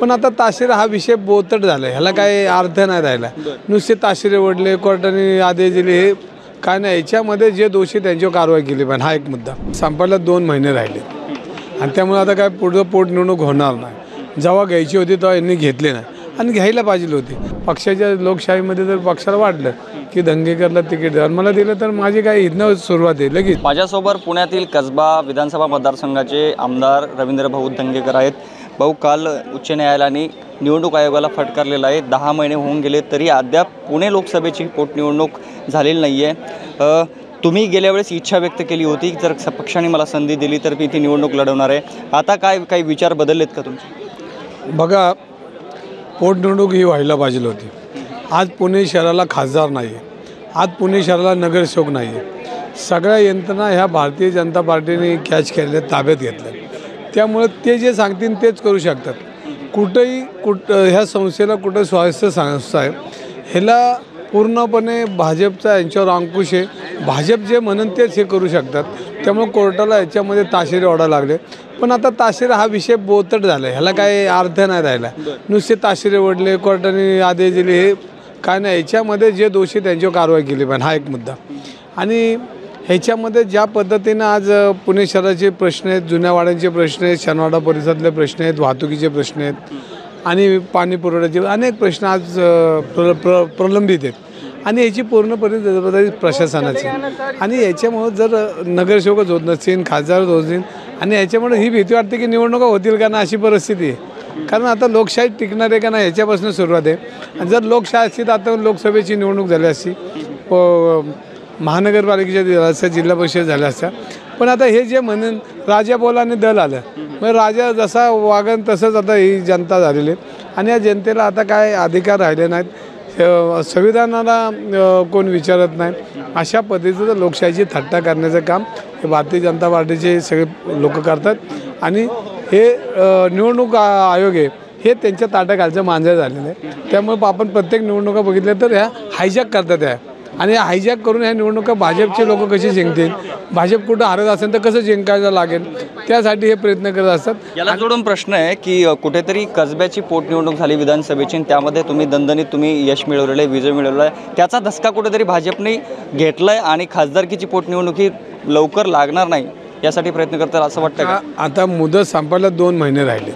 पण आता ताशेरे हा विषय बोतट झाला ह्याला काय अर्थ नाही राहिला. नुसते ताशेरे ओढले कोर्टाने आदेश दिले हे काय नाही. याच्यामध्ये जे दोषी त्यांच्यावर कारवाई केली पाहिजे. हा एक मुद्दा. संपायला दोन महिने राहिले. आणि त्यामुळे आता काय पुढचं पोट निवडणूक होणार नाही. जेव्हा घ्यायची होती तेव्हा यांनी घेतली नाही. आणि घ्यायला पाहिजे होती. पक्षाच्या लोकशाहीमध्ये जर पक्षाला वाटलं की दंगेकरला तिकीट द्या. मला दिलं तर माझी काही इथनं सुरुवात आहे लगेच. माझ्यासोबत पुण्यातील कसबा विधानसभा मतदारसंघाचे आमदार रवींद्र भाऊ दंगेकर आहेत. भाऊ काल उच्च न्यायालयाने निवडणूक आयोगाला फटकारलेला आहे. दहा महिने होऊन गेले तरी अद्याप पुणे लोकसभेची पोटनिवडणूक झालेली नाही आहे तुम्ही गेल्या वेळेस इच्छा व्यक्त केली होती जर स- पक्षाने मला संधी दिली तर मी ती निवडणूक लढवणार आहे. आता काय काही विचार बदललेत का तुमचे? बघा पोटनिवडणूक ही व्हायला पाहिजे होती. आज पुणे शहराला खासदार नाही आहे आज पुणे शहराला नगरसेवक नाही आहे सगळ्या यंत्रणा ह्या भारतीय जनता पार्टीने कॅच केलेल्या ताब्यात घेतल्या त्यामुळे ते जे सांगतील तेच करू शकतात. कुठंही कुठ ह्या संस्थेला कुठं स्वायत्त संस्था आहे ह्याला पूर्णपणे भाजपचा यांच्यावर अंकुश आहे. भाजप जे म्हणून तेच हे करू शकतात. त्यामुळे कोर्टाला याच्यामध्ये ताशेरे ओढायला लागले. पण आता ताशेरे हा विषय बोतट झाला ह्याला काय अर्थ नाही राहिला. नुसते ताशेरे ओढले कोर्टाने आदेश दिले हे काय नाही. याच्यामध्ये जे दोषी त्यांच्यावर कारवाई केली पण हा एक मुद्दा. आणि ह्याच्यामध्ये ज्या पद्धतीनं आज पुणे शहराचे प्रश्न आहेत जुन्या वाड्यांचे प्रश्न आहेत शनवाडा परिसरातले प्रश्न आहेत वाहतुकीचे प्रश्न आहेत आणि पाणी पुरवठ्याचे अनेक प्रश्न आज प्र प्र प्रलंबित आहेत. आणि याची पूर्णपणे जबाबदारी प्रशासनाची आणि याच्यामुळं जर नगरसेवकच होत नसतील खासदार होत नसतील आणि याच्यामुळे ही भीती वाटते की निवडणुका होतील का ना अशी परिस्थिती आहे. कारण आता लोकशाही टिकणार आहे का नाही याच्यापासून सुरुवात आहे. आणि जर लोकशाही असती तर आता लोकसभेची निवडणूक झाली असती प- महानगरपालिकेच्या झाल्या असत्या जिल्हा परिषद झाल्या असत्या. पण आता हे जे म्हणून राजा बोलाने दल आलं. मग राजा जसा वागन तसंच आता ही जनता झालेली आहे. आणि या जनतेला आता काय अधिकार राहिले नाहीत. संविधानाला कोण विचारत नाही. अशा पद्धतीचं लोकशाहीची थट्टा करण्याचं काम हे भारतीय जनता पार्टीचे सगळे लोक करतात. आणि हे निवडणूक आ- आयोग आहे हे त्यांच्या ताटाखालचं मांजर झालेलं आहे. त्यामुळे आपण प्रत्येक निवडणुका बघितल्या तर ह्या हायजॅक करतात ह्या. आणि हायजॅक करून ह्या निवडणुका भाजपचे लोक कसे जिंकतील? भाजप कुठं हरत असेल तर कसं जिंकायचं लागेल? त्यासाठी हे प्रयत्न करत असतात. याला जोडून प्रश्न आहे की कुठेतरी कसब्याची पोटनिवडणूक झाली विधानसभेची त्यामध्ये तुम्ही दणदणीत तुम्ही यश मिळवलेलं आहे विजय मिळवलेला आहे. त्याचा धसका कुठेतरी भाजपने घेतला आहे आणि खासदारकीची पोटनिवडणूक ही लवकर लागणार नाही यासाठी प्रयत्न करतात असं वाटतं का? आता मुदत संपायला दोन महिने राहिले.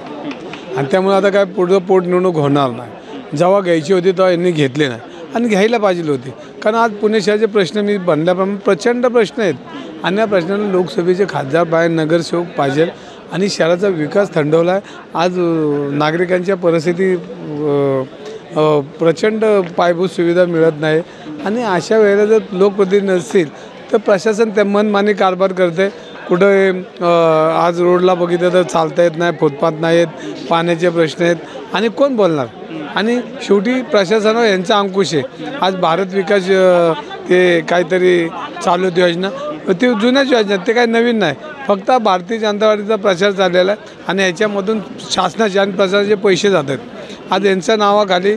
आणि त्यामुळे आता काय पुढचं पोटनिवडणूक होणार नाही. जेव्हा घ्यायची होती तेव्हा यांनी घेतली नाही. आणि घ्यायला पाहिजे होती. कारण आज पुणे शहराचे प्रश्न मी बनल्याप्रमाणे प्रचंड प्रश्न आहेत. आणि या प्रश्नाला लोकसभेचे खासदार बाहेर नगरसेवक पाहिजे आणि शहराचा विकास थंडवला आहे आज नागरिकांच्या परिस्थिती प्रचंड पायाभूत सुविधा मिळत नाही. आणि अशा वेळेला जर लोकप्रतिनिधी नसतील तर प्रशासन त्या मनमानी कारभार करते कुठं आज रोडला बघितलं तर चालता येत नाही फुटपाथ नाही आहेत पाण्याचे प्रश्न आहेत. आणि कोण बोलणार? आणि शेवटी प्रशासनावर यांचा अंकुश आहे. आज भारत विकास ते काहीतरी चालू होती योजना. ते जुन्याच योजना ते काही नवीन नाही. फक्त भारतीय जनता पार्टीचा प्रचार चाललेला आहे आणि याच्यामधून शासनाचे आणि प्रशासनाचे पैसे जातात आज यांच्या नावाखाली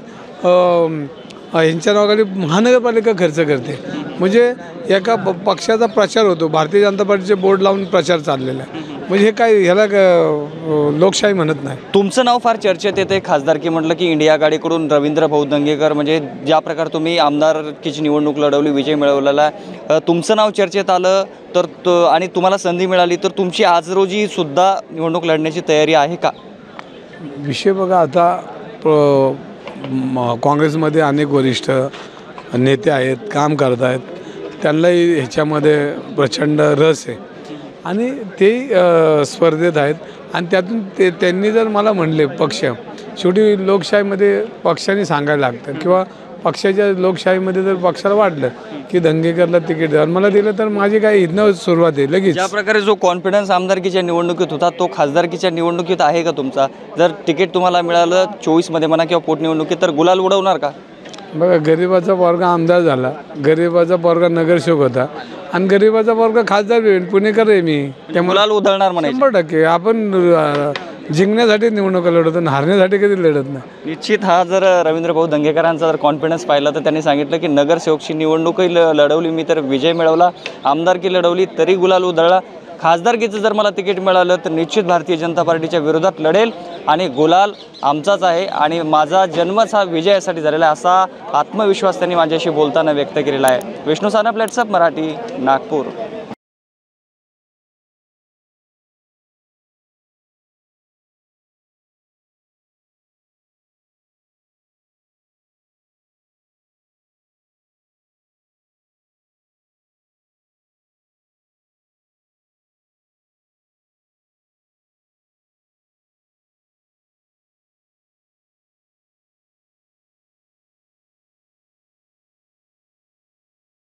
यांच्या नावाखाली महानगरपालिका खर्च करते. म्हणजे एका प- पक्षाचा प्रचार होतो. भारतीय जनता पार्टीचे बोर्ड लावून प्रचार चाललेला आहे. म्हणजे हे काय ह्याला क- लोकशाही म्हणत नाही. तुमचं नाव फार चर्चेत येते खासदारकी म्हटलं की इंडिया आघाडीकडून रवींद्र भाऊ दंगेकर म्हणजे ज्या प्रकारे तुम्ही आमदारकीची निवडणूक लढवली विजय मिळवलेला आहे, अ, तुमचं नाव चर्चेत आलं तर त- आणि तुम्हाला संधी मिळाली तर तुमची आज रोजी सुद्धा निवडणूक लढण्याची तयारी आहे का? विषय बघा आता प- म- काँग्रेसमध्ये अनेक वरिष्ठ नेते आहेत काम करत आहेत. त्यांनाही ह्याच्यामध्ये प्रचंड रस आहे. आणि ते स्पर्धेत आहेत. आणि त्यातून ते त्यांनी जर मला म्हणले पक्ष शेवटी लोकशाहीमध्ये पक्षाने सांगायला लागतं. किंवा पक्षाच्या लोकशाहीमध्ये जर पक्षाला वाटलं की दंगेकरला तिकीट द्या मला दिलं तर माझी काही इथनं सुरुवात आहे लगेच. ज्या प्रकारे जो कॉन्फिडन्स आमदारकीच्या निवडणुकीत होता तो खासदारकीच्या निवडणुकीत आहे का तुमचा? जर तिकीट तुम्हाला मिळालं चोवीसमध्ये म्हणा किंवा पोटनिवडणुकीत तर गुलाल उडवणार का? बघा गरिबाचा पोरगा आमदार झाला गरिबाचा पोरगा नगरसेवक होता आणि गरिबाचा पोरगा खासदार बी होईल. पुणेकर आहे मी. त्यामुळे गुलाल उधळणार म्हणायचं. शंभर टक्के. आपण अं, जिंकण्यासाठी निवडणुका लढवतो आणि हारण्यासाठी कधी लढत नाही. निश्चित हा जर रवींद्र भाऊ दंगेकरांचा जर कॉन्फिडन्स पाहिला तर त्यांनी सांगितलं की नगरसेवकची निवडणूकही ल- लढवली. मी तर विजय मिळवला आमदारकी लढवली तरी गुलाल उधळला. खासदारकीचं जर मला तिकीट मिळालं तर निश्चित भारतीय जनता पार्टीच्या विरोधात लढेल. आणि गुलाल आमचाच आहे आणि माझा जन्मच हा विजयासाठी झालेला आहे असा आत्मविश्वास त्यांनी माझ्याशी बोलताना व्यक्त केलेला आहे. विष्णू साना प्लेट्सअप मराठी नागपूर.